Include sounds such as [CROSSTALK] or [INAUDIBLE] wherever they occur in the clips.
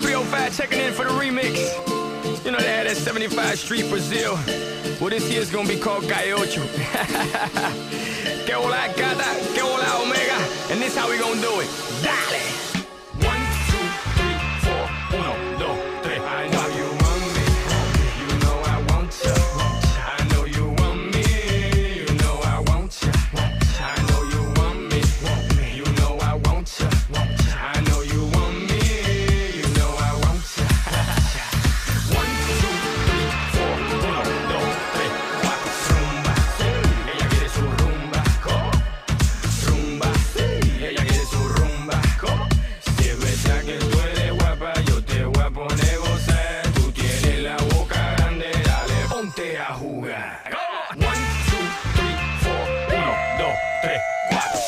305 checking in for the remix. You know they had that 75 Street Brazil. Well, this year's gonna be called Calle Ocho. [LAUGHS] que hola, gata, que hola, omega. And this how we gonna do it. Dale!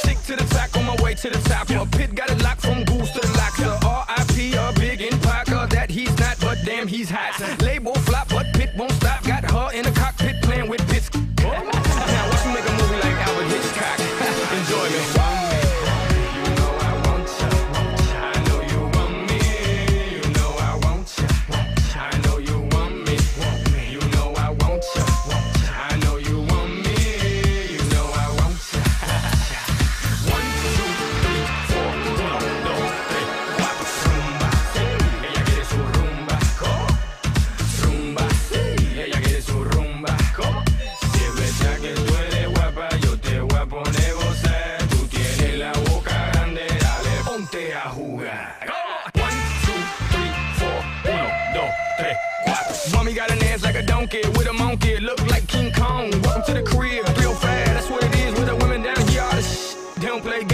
Stick to the tack on my way to the top. Yeah. Pit got it locked from goose to the locker. R.I.P. a big in Parker that he's not, but damn, he's hot. He got an ass like a donkey with a monkey, look like King Kong. Welcome to the crib, real fast. That's what it is with the women down here. They don't play games.